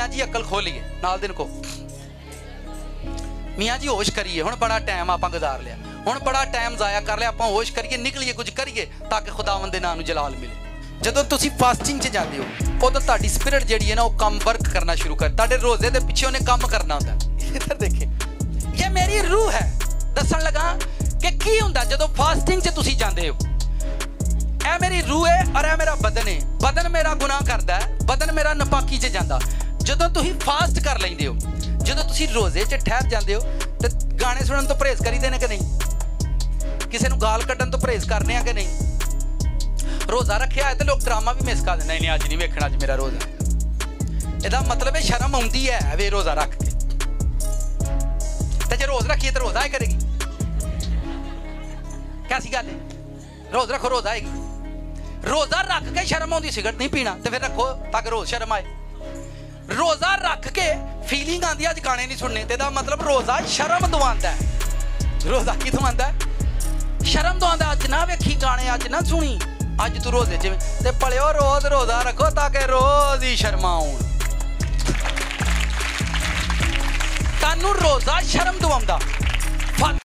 ਮੀਆਂ ਜੀ ਅਕਲ ਖੋਲੀਏ ਨਾਲ ਦਿਨ ਕੋ ਮੀਆਂ ਜੀ ਹੋਸ਼ ਕਰੀਏ, ਹੁਣ ਬੜਾ ਟਾਈਮ ਆਪਾਂ ਗੁਜ਼ਾਰ ਲਿਆ। ਹੁਣ ਬੜਾ ਟਾਈਮ ਜ਼ਾਇਆ ਕਰ ਲਿਆ, ਆਪਾਂ ਹੋਸ਼ ਕਰੀਏ, ਨਿਕਲੀਏ, ਕੁਝ ਕਰੀਏ, ਤਾਂ ਕਿ ਖੁਦਾਵੰਦ ਦੇ ਨਾਮ ਨੂੰ ਜਲਾਲ ਮਿਲੇ। ਜਦੋਂ ਤੁਸੀਂ ਫਾਸਟਿੰਗ 'ਚ ਜਾਂਦੇ ਹੋ, ਉਦੋਂ ਤੁਹਾਡੀ ਸਪਿਰਿਟ ਜਿਹੜੀ ਹੈ ਨਾ, ਉਹ ਕੰਮ ਵਰਕ ਕਰਨਾ ਸ਼ੁਰੂ ਕਰ, ਤੁਹਾਡੇ ਰੋਜ਼ੇ ਦੇ ਪਿੱਛੇ ਉਹਨੇ ਕੰਮ ਕਰਨਾ ਹੁੰਦਾ। ਇੱਧਰ ਦੇਖੇ, ਇਹ ਮੇਰੀ ਰੂਹ ਹੈ। ਦੱਸਣ ਲੱਗਾ ਕਿ ਕੀ ਹੁੰਦਾ ਜਦੋਂ ਫਾਸਟਿੰਗ 'ਚ ਤੁਸੀਂ ਜਾਂਦੇ ਹੋ? ਇਹ ਮੇਰੀ ਰੂਹ ਹੈ ਔਰ ਇਹ ਮੇਰਾ ਬਦਨ ਹੈ। ਬਦਨ ਮੇਰਾ ਗੁਨਾਹ ਕਰਦਾ ਹੈ, ਬਦਨ ਮੇਰਾ ਨਪਾਕੀ 'ਚ ਜਾਂਦਾ। ਜਦੋਂ ਤੁਸੀਂ ਫਾਸਟ ਕਰ ਲੈਂਦੇ ਹੋ, ਜਦੋਂ ਤੁਸੀਂ ਰੋਜ਼ੇ 'ਚ ਠਹਿਰ ਜਾਂਦੇ ਹੋ, ਤੇ ਗਾਣੇ ਸੁਣਨ ਤੋਂ ਪਰਹੇਜ਼ ਕਰੀਦੇ ਨੇ ਕਿ ਨਹੀਂ? ਕਿਸੇ ਨੂੰ ਗਾਲ ਕੱਢਣ ਤੋਂ ਪਰਹੇਜ਼ ਕਰਨੇ ਆ ਕਿ ਨਹੀਂ? ਰੋਜ਼ਾ ਰੱਖਿਆ ਹੈ ਤੇ ਲੋਕ ਡਰਾਮਾ ਵੀ ਮਿਸ ਕਰ ਦਿੰਦੇ ਨਹੀਂ ਅੱਜ ਨਹੀਂ ਵੇਖਣਾ ਅੱਜ ਮੇਰਾ ਰੋਜ਼ਾ। ਇਹਦਾ ਮਤਲਬ ਹੈ ਸ਼ਰਮ ਆਉਂਦੀ ਹੈ ਵੇ ਰੋਜ਼ਾ ਰੱਖ ਕੇ। ਤੇ ਜੇ ਰੋਜ਼ ਰੱਖੀਏ ਤੇ ਰੋਜ਼ਾ ਹੀ ਕਰੇਗੀ। ਕੈਸੀ ਗੱਲ ਹੈ? ਰੋਜ਼ ਰੱਖੋ, ਰੋਜ਼ਾ ਆਏਗੀ ਰੋਜ਼ਾ ਰੱਖ ਕੇ ਸ਼ਰਮ ਆਉਂਦੀ ਸਿਗਰਟ ਨਹੀਂ ਪੀਣਾ, ਤੇ ਫਿਰ ਰੱਖੋ, ਤਾਂ ਕਿ ਰੋਜ਼ ਸ਼ਰਮ ਆਏ। ਰੋਜ਼ਾ ਰੱਖ ਕੇ ਫੀਲਿੰਗ ਆਂਦੀ ਅੱਜ ਗਾਣੇ ਨਹੀਂ ਸੁਣਨੇ। ਤੇ ਦਾ ਮਤਲਬ ਰੋਜ਼ਾ ਸ਼ਰਮ ਦਵਾਉਂਦਾ ਰੋਜ਼ਾ ਕੀ ਦਵਾਉਂਦਾ ਸ਼ਰਮ ਦਵਾਉਂਦਾ ਅੱਜ ਨਾ ਵੇਖੀ ਗਾਣੇ, ਅੱਜ ਨਾ ਸੁਣੀ। ਅੱਜ ਤੂੰ ਰੋਜ਼ੇ ਚ ਤੇ ਭਲਿਓ ਰੋਜ਼ ਰੋਜ਼ਾ ਰੱਖੋ ਤਾਂ ਕਿ ਰੋਜ਼ ਹੀ ਸ਼ਰਮਾਉਣ ਤੁਹਾਨੂੰ ਰੋਜ਼ਾ ਸ਼ਰਮ ਦਵਾਉਂਦਾ